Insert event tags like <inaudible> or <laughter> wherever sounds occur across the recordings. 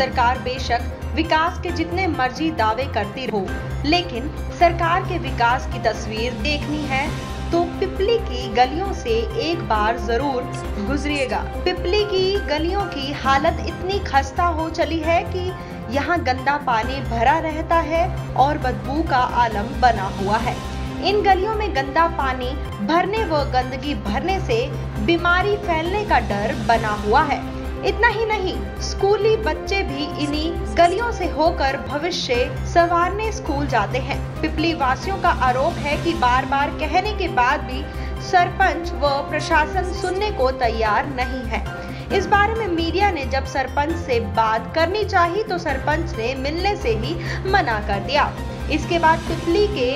सरकार बेशक विकास के जितने मर्ज़ी दावे करती हो लेकिन सरकार के विकास की तस्वीर देखनी है तो पिपली की गलियों से एक बार ज़रूर गुजरिएगा। पिपली की गलियों की हालत इतनी खस्ता हो चली है कि यहाँ गंदा पानी भरा रहता है और बदबू का आलम बना हुआ है। इन गलियों में गंदा पानी भरने व गंदगी भरने से बीमारी फैलने का डर बना हुआ है। इतना ही नहीं, स्कूली बच्चे भी इन्हीं गलियों से होकर भविष्य संवारने स्कूल जाते हैं। पिपली वासियों का आरोप है कि बार बार कहने के बाद भी सरपंच व प्रशासन सुनने को तैयार नहीं है। इस बारे में मीडिया ने जब सरपंच से बात करनी चाहिए तो सरपंच ने मिलने से ही मना कर दिया। इसके बाद पिपली के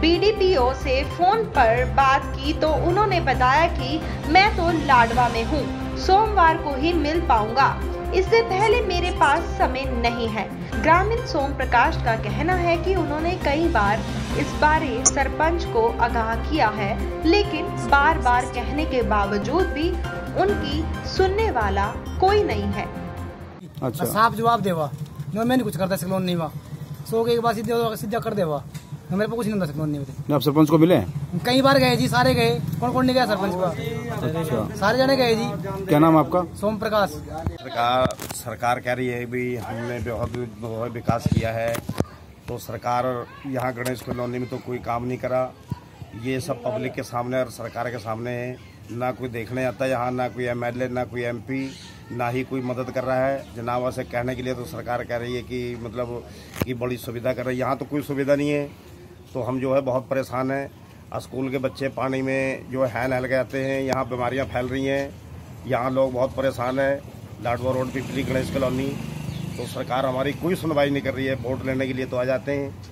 बीडीपीओ से फ़ोन पर बात की तो उन्होंने बताया कि मैं तो लाडवा में हूँ। सोमवार को ही मिल पाऊँगा। इससे पहले मेरे पास समय नहीं है। ग्रामीण सोम प्रकाश का कहना है कि उन्होंने कई बार इस बारे सरपंच को आगाह किया है लेकिन बार बार कहने के बावजूद भी उनकी सुनने वाला कोई नहीं है। अच्छा। साफ़ जवाब देवा। मैं नहीं कुछ करता नहीं हुआ। सो के एक बार सीधे सीधा कर देवा। मेरे को कुछ नहीं होता सिक्लोन नहीं होते आप सरपंच को मिले? कई बार गए जी सारे गए। कौन कौन नहीं गया सरपंच को? अच्छा। सारे जने गए जी। क्या नाम आपका? सोम प्रकाश। सरकार सरकार कह रही है भी हमने बहुत बहुत विकास किया है। तो सरकार यहाँ गणेश कॉलोनी में तो कोई काम नहीं करा। ये सब पब्लिक के सामने और सरकार के सामने है। ना कोई देखने आता है यहाँ ना कोई एमएलए ना कोई एमपी ना ही कोई मदद कर रहा है। जनाब से कहने के लिए तो सरकार कह रही है कि मतलब कि बड़ी सुविधा कर रही है। यहाँ तो कोई सुविधा नहीं है। तो हम जो है बहुत परेशान हैं। स्कूल के बच्चे पानी में जो है नहल के आते हैं, यहाँ बीमारियाँ फैल रही हैं। यहाँ लोग बहुत परेशान हैं। Ladwa road Pipli Ganesh colony. तो सरकार हमारी कोई सुनवाई नहीं कर रही है, वोट लेने के लिए तो आ जाते हैं।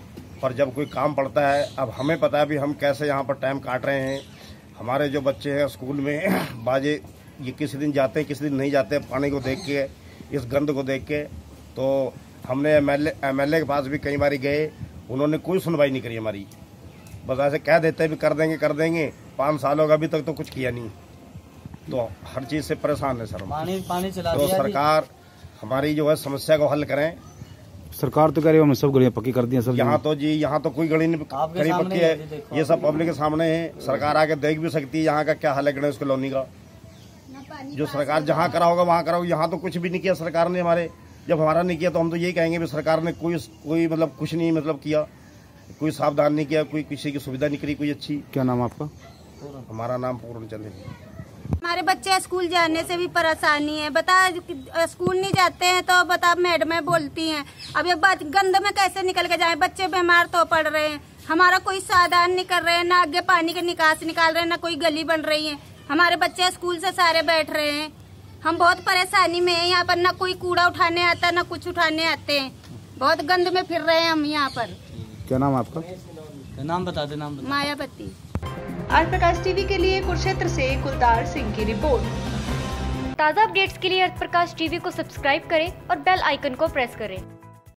पर जब कोई काम पड़ता है, अब हमें पता है भी हम कैसे यहाँ पर टाइम काट रहे हैं। हमारे जो बच्चे हैं स्कूल में, <clears throat> बाजे, ये किसी दिन जाते हैं, किसी दिन नहीं जाते, पानी को देख के, इस गंद को देख के। तो हमने एमएलए एमएलए के पास भी कई बार गए। उन्होंने कोई सुनवाई नहीं करी हमारी। बस ऐसे कह देते भी कर देंगे कर देंगे। पाँच साल होगा अभी तक तो कुछ किया नहीं। तो हर चीज़ से परेशान है सर पानी पानी चला तो सरकार हमारी जो है समस्या को हल करें। सरकार तो कह रही है हमने सब गलियाँ पक्की कर दी हैं सब यहाँ तो जी यहाँ तो कोई गली नहीं गली पक्की है। ये सब पब्लिक के सामने है। सरकार आके देख भी सकती है यहाँ का क्या हाल है गणेश कॉलोनी का। जो सरकार जहाँ करा होगा वहाँ करा होगा। यहाँ तो कुछ भी नहीं किया सरकार ने हमारे। जब हमारा नहीं किया तो हम तो यही कहेंगे भी सरकार ने कोई कोई मतलब कुछ नहीं मतलब किया। कोई सावधान नहीं किया कोई किसी की सुविधा नहीं करी कोई अच्छी। क्या नाम आपका? हमारा नाम पूर्ण चंद है। हमारे बच्चे स्कूल जाने से भी परेशानी है। बता स्कूल नहीं जाते हैं तो बता मैडमें बोलती हैं अब ये बात गंद में कैसे निकल के जाए? बच्चे बीमार तो पड़ रहे हैं। हमारा कोई सावधान नहीं कर रहे हैं ना आगे पानी का निकास निकाल रहे हैं ना कोई गली बन रही है। हमारे बच्चे स्कूल से सारे बैठ रहे हैं। हम बहुत परेशानी में हैं यहाँ पर ना कोई कूड़ा उठाने आता ना कुछ उठाने आते हैं। बहुत गंद में फिर रहे हैं हम यहाँ पर। क्या नाम है आपका? नाम बता दे नाम मायावती। आज प्रकाश टीवी के लिए कुरुक्षेत्र से कुलदार सिंह की रिपोर्ट। ताज़ा अपडेट्स के लिए अर्थ प्रकाश टीवी को सब्सक्राइब करें और बेल आइकन को प्रेस करें।